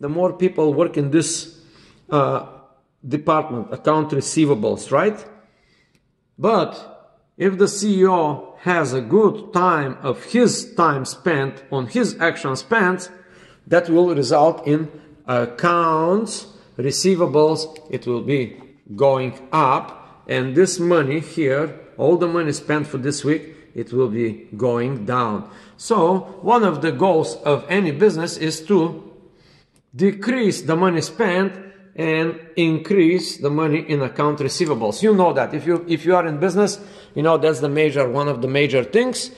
the more people work in this uh, department, account receivables, right? But if the CEO has a good time of his time spent on his action spent, that will result in accounts receivables. It will be going up, and this money here, all the money spent for this week, it will be going down. So one of the goals of any business is to decrease the money spent and increase the money in account receivables. You know that if you if you are in business, you know that's the major one of the major things.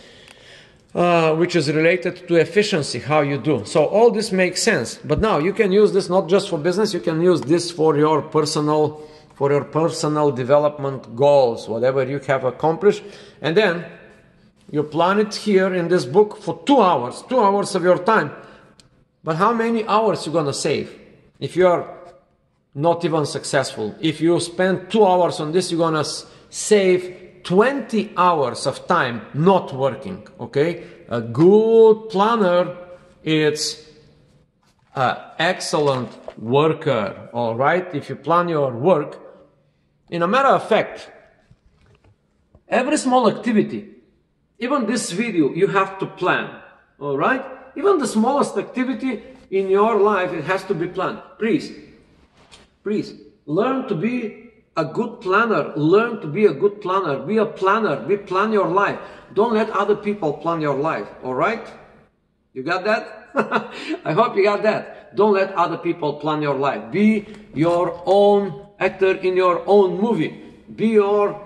Uh, which is related to efficiency, how you do. So all this makes sense. But now you can use this not just for business, you can use this for your personal, for your personal development goals, whatever you have accomplished. And then you plan it here in this book for two hours, two hours of your time. But how many hours you gonna save if you are not even successful? If you spend two hours on this, you're gonna save 20 hours of time not working. Okay, a good planner it's an excellent worker. All right, if you plan your work, in a matter of fact, every small activity, even this video, you have to plan. All right, even the smallest activity in your life, it has to be planned. Please, please learn to be a good planner. Learn to be a good planner. Be a planner. Be plan your life. Don't let other people plan your life. All right? You got that? I hope you got that. Don't let other people plan your life. Be your own actor in your own movie. Be your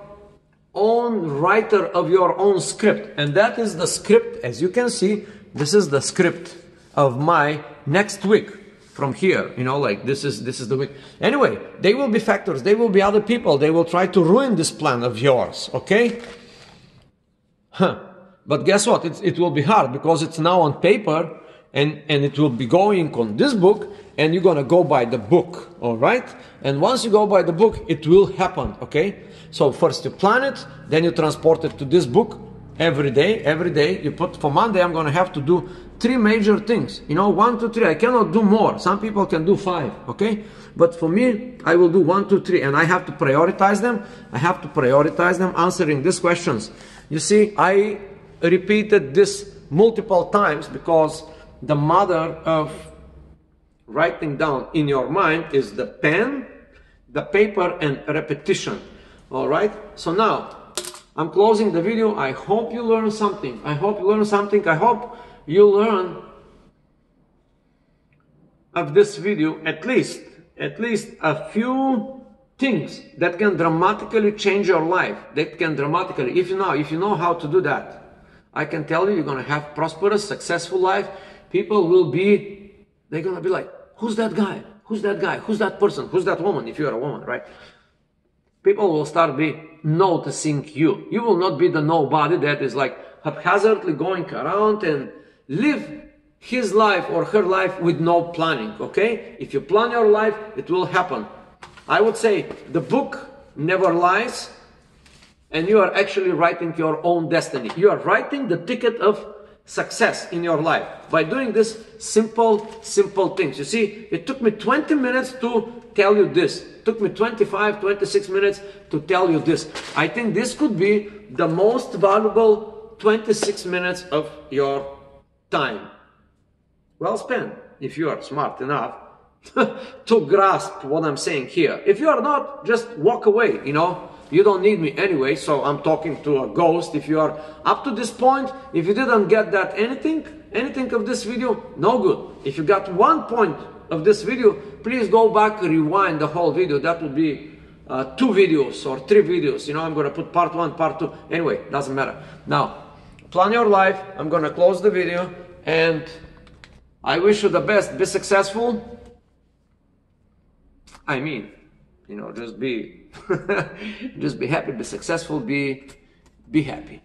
own writer of your own script. And that is the script, as you can see, this is the script of my next week from here you know like this is this is the week. Anyway they will be factors they will be other people they will try to ruin this plan of yours okay? Huh. But guess what? It, it will be hard because it's now on paper and and it will be going on this book and you're gonna go by the book all right? And once you go by the book it will happen okay? So first you plan it then you transport it to this book every day every day you put for monday i'm gonna have to do three major things. You know, one, two, three. I cannot do more. Some people can do five, okay? But for me, I will do one, two, three, and I have to prioritize them. I have to prioritize them answering these questions. You see, I repeated this multiple times because the mother of writing down in your mind is the pen, the paper, and repetition. All right? So now, I'm closing the video. I hope you learned something. I hope you learned something. I hope you learn of this video at least at least a few things that can dramatically change your life that can dramatically if you know if you know how to do that i can tell you you're going to have prosperous successful life people will be they're going to be like who's that guy who's that guy who's that person who's that woman if you're a woman right people will start be noticing you you will not be the nobody that is like haphazardly going around and live his life or her life with no planning, okay? If you plan your life, it will happen. I would say the book never lies and you are actually writing your own destiny. You are writing the ticket of success in your life by doing this simple, simple things. You see, it took me 20 minutes to tell you this. Took me 25, 26 minutes to tell you this. I think this could be the most valuable 26 minutes of your time. Well spent if you are smart enough to grasp what I'm saying here. If you are not, just walk away, you know. You don't need me anyway, so I'm talking to a ghost. If you are up to this point, if you didn't get that anything, anything of this video, no good. If you got one point of this video, please go back, rewind the whole video. That would be uh, two videos or three videos. You know, I'm going to put part one, part two. Anyway, doesn't matter. Now, plan your life. I'm gonna close the video and I wish you the best. Be successful. I mean, you know, just be, just be happy, be successful, be, be happy.